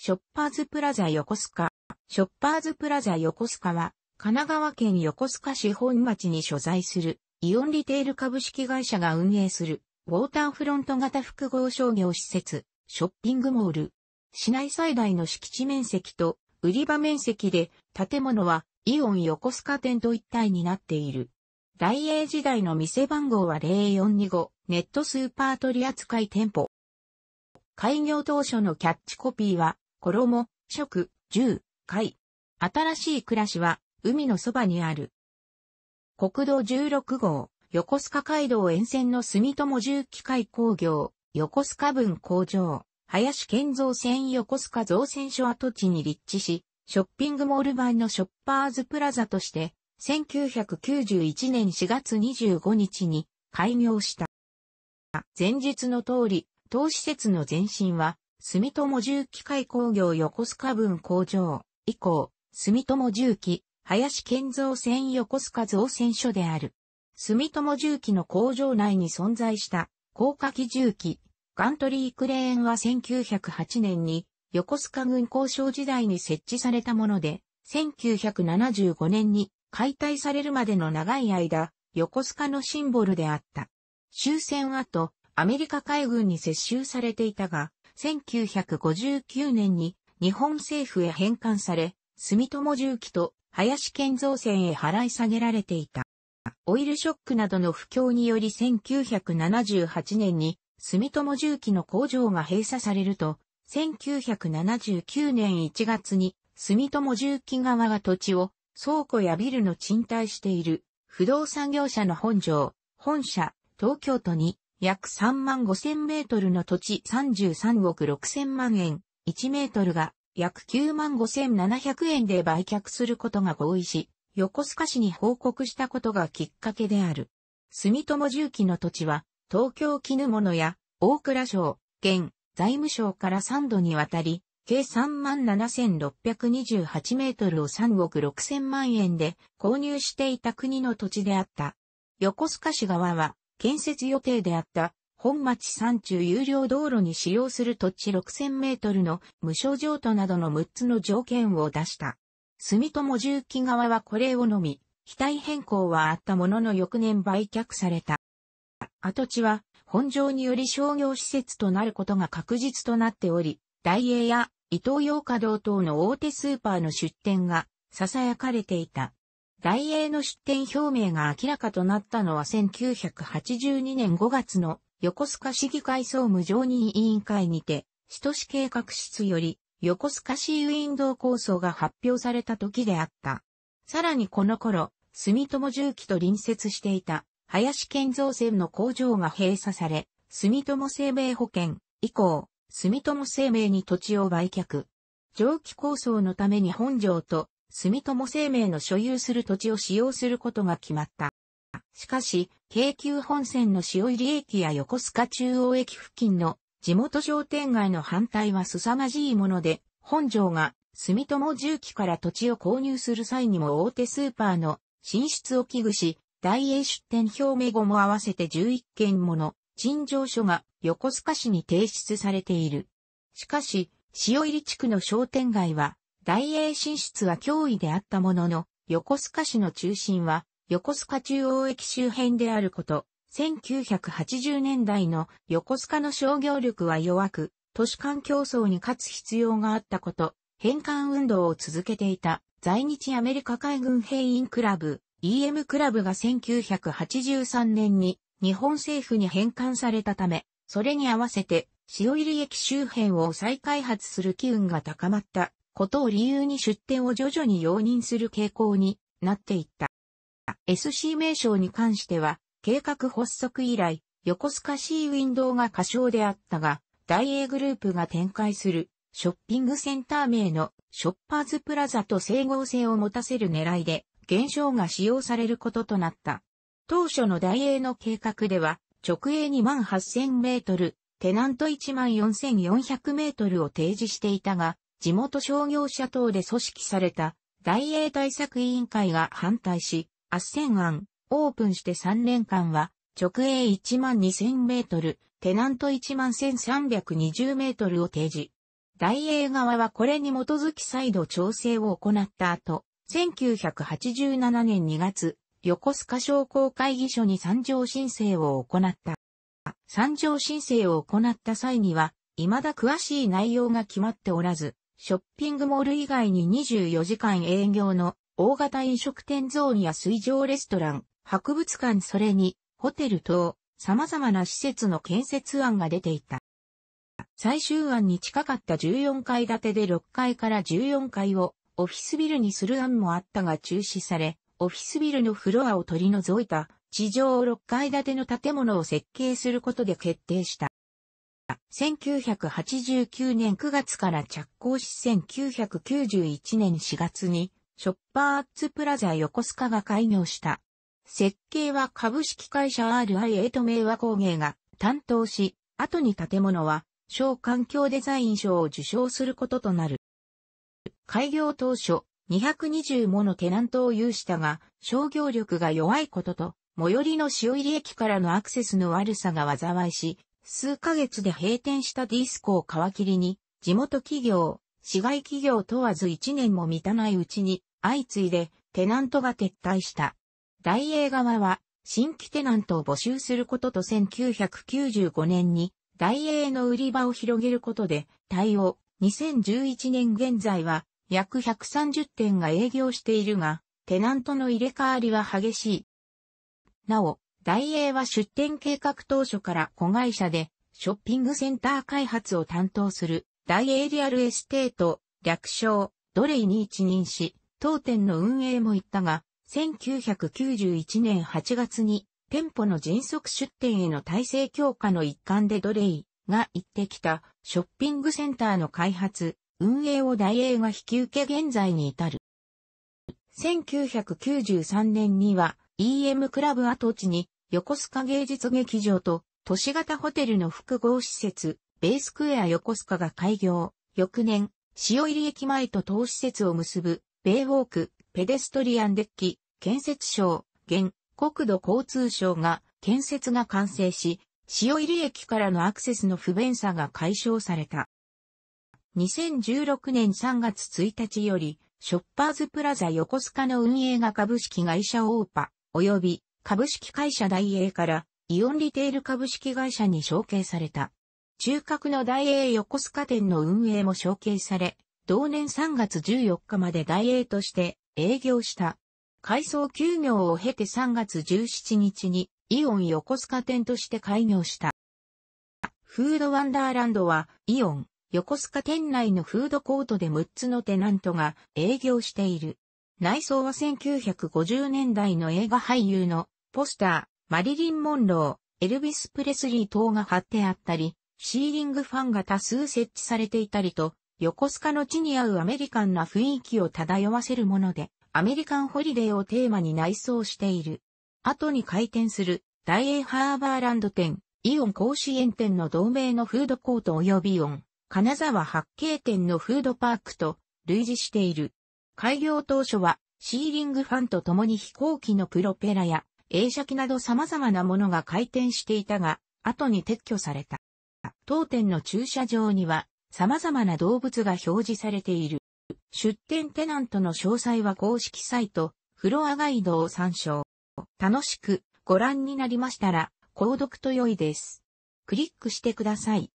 ショッパーズプラザ横須賀。ショッパーズプラザ横須賀は、神奈川県横須賀市本町に所在する、イオンリテール株式会社が運営する、ウォーターフロント型複合商業施設、ショッピングモール。市内最大の敷地面積と売り場面積で、建物はイオン横須賀店と一体になっている。大英時代の店番号は0425ネットスーパー取扱店舗。開業当初のキャッチコピーは、衣、食、住、海。新しい暮らしは、海のそばにある。国道16号、横須賀街道沿線の住友重機械工業、横須賀分工場、林建造線横須賀造船所跡地に立地し、ショッピングモール版のショッパーズプラザとして、1991年4月25日に開業した。前述の通り、当施設の前身は、住友重機械工業横須賀分工場、以降、住友重機、林建造線横須賀造船所である。住友重機の工場内に存在した高架機重機、ガントリークレーンは1908年に横須賀軍交渉時代に設置されたもので、1975年に解体されるまでの長い間、横須賀のシンボルであった。終戦後、アメリカ海軍に接収されていたが、1959年に日本政府へ返還され、住友重機と林建造船へ払い下げられていた。オイルショックなどの不況により1978年に住友重機の工場が閉鎖されると、1979年1月に住友重機側が土地を倉庫やビルの賃貸している不動産業者の本庄、本社、東京都に約3万5千メートルの土地33億6千万円、1メートルが約9万5千700円で売却することが合意し、横須賀市に報告したことがきっかけである。住友重機の土地は、東京絹物や大蔵省、県、財務省から3度にわたり、計3万7628メートルを3億6千万円で購入していた国の土地であった。横須賀市側は、建設予定であった本町山中有料道路に使用する土地6000メートルの無償譲渡などの6つの条件を出した。住友重機側はこれをのみ、非対変更はあったものの翌年売却された。跡地は本場により商業施設となることが確実となっており、大英や伊東洋華堂等の大手スーパーの出店が囁かれていた。大英の出店表明が明らかとなったのは1982年5月の横須賀市議会総務常任委員会にて、市都市計画室より横須賀市ウィンドウ構想が発表された時であった。さらにこの頃、住友重機と隣接していた林建造船の工場が閉鎖され、住友生命保険以降、住友生命に土地を売却。蒸気構想のために本城と住友生命の所有する土地を使用することが決まった。しかし、京急本線の塩入駅や横須賀中央駅付近の地元商店街の反対は凄まじいもので、本城が住友重機から土地を購入する際にも大手スーパーの進出を危惧し、大英出店表明後も合わせて11件もの陳情書が横須賀市に提出されている。しかし、塩入地区の商店街は大英進出は脅威であったものの、横須賀市の中心は、横須賀中央駅周辺であること、1980年代の横須賀の商業力は弱く、都市間競争に勝つ必要があったこと、返還運動を続けていた在日アメリカ海軍兵員クラブ、EM クラブが1983年に日本政府に返還されたため、それに合わせて塩入駅周辺を再開発する機運が高まった。ことを理由に出店を徐々に容認する傾向になっていった。SC 名称に関しては、計画発足以来、横須賀シーウィンドウが過小であったが、大英グループが展開するショッピングセンター名のショッパーズプラザと整合性を持たせる狙いで、現象が使用されることとなった。当初の大英の計画では、直営2万8000メートル、テナント1万4400メートルを提示していたが、地元商業者等で組織された大英対策委員会が反対し、斡旋案、オープンして3年間は、直営1万2000メートル、テナント1万1320メートルを提示。大英側はこれに基づき再度調整を行った後、1987年2月、横須賀商工会議所に参上申請を行った。参上申請を行った際には、未だ詳しい内容が決まっておらず、ショッピングモール以外に24時間営業の大型飲食店ゾーンや水上レストラン、博物館それにホテル等、様々な施設の建設案が出ていた。最終案に近かった14階建てで6階から14階をオフィスビルにする案もあったが中止され、オフィスビルのフロアを取り除いた地上6階建ての建物を設計することで決定した。1989年9月から着工し1991年4月にショッパーアッツプラザ横須賀が開業した。設計は株式会社 RI ト名和工芸が担当し、後に建物は小環境デザイン賞を受賞することとなる。開業当初、220ものテナントを有したが、商業力が弱いことと、最寄りの塩入駅からのアクセスの悪さが災いし、数ヶ月で閉店したディスコを皮切りに、地元企業、市外企業問わず1年も満たないうちに、相次いでテナントが撤退した。大英側は、新規テナントを募集することと1995年に、大英の売り場を広げることで対応。2011年現在は約130店が営業しているが、テナントの入れ替わりは激しい。なお、ダイエーは出店計画当初から子会社で、ショッピングセンター開発を担当する、ダイエーリアルエステート、略称、ドレイに一任し、当店の運営も行ったが、1991年8月に、店舗の迅速出店への体制強化の一環でドレイが行ってきた、ショッピングセンターの開発、運営をダイエーが引き受け現在に至る。1993年には EM クラブ跡地に横須賀芸術劇場と都市型ホテルの複合施設ベースクエア横須賀が開業。翌年、塩入駅前と当施設を結ぶベイウォークペデストリアンデッキ建設省現国土交通省が建設が完成し、塩入駅からのアクセスの不便さが解消された。2016年3月1日より、ショッパーズプラザ横須賀の運営が株式会社オーパ、及び株式会社大英からイオンリテール株式会社に承継された。中核の大英横須賀店の運営も承継され、同年3月14日まで大英として営業した。改装休業を経て3月17日にイオン横須賀店として開業した。フードワンダーランドはイオン横須賀店内のフードコートで6つのテナントが営業している。内装は1950年代の映画俳優のポスター、マリリン・モンロー、エルビス・プレスリー等が貼ってあったり、シーリングファンが多数設置されていたりと、横須賀の地に合うアメリカンな雰囲気を漂わせるもので、アメリカンホリデーをテーマに内装している。後に開店する、大英ハーバーランド店、イオン甲子園店の同名のフードコート及びイオン、金沢八景店のフードパークと類似している。開業当初はシーリングファンと共に飛行機のプロペラや映写機など様々なものが回転していたが、後に撤去された。当店の駐車場には様々な動物が表示されている。出店テナントの詳細は公式サイト、フロアガイドを参照。楽しくご覧になりましたら、購読と良いです。クリックしてください。